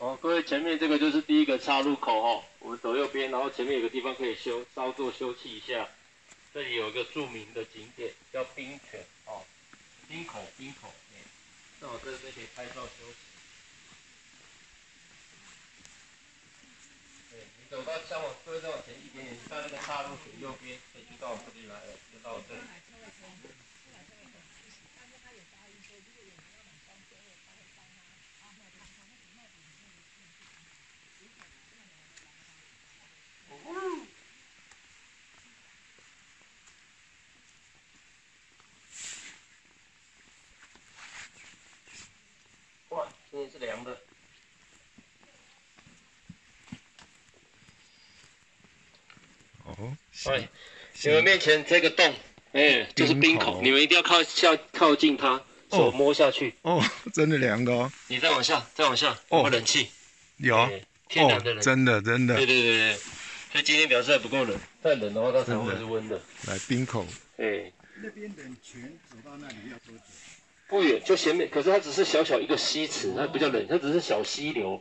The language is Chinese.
哦，各位前面这个就是第一个岔路口哦，我们走右边，然后前面有个地方可以休，稍作休憩一下。这里有一个著名的景点叫冰泉哦，冰口冰口，正好在这边可以拍照休息。对你走到再往稍微再往前一点点，到那个岔路口右边，可以就到我这里来了，就到这里。是凉的。哦，哎，你们面前这个洞，哎，就是冰冰口。口，你们一定要靠下靠近它，手摸下去。哦，真的凉的哦，你再往下，再往下，哦。有冷气，有。哎天然的哦，冷气。真的真的。对，对对对，所以今天表示还不够冷，再冷的话它才会是温的。来冰口，哎，那边冷泉走到那里要多久？不远，就前面，可是它只是小小一个溪池，它比较冷，它只是小溪流，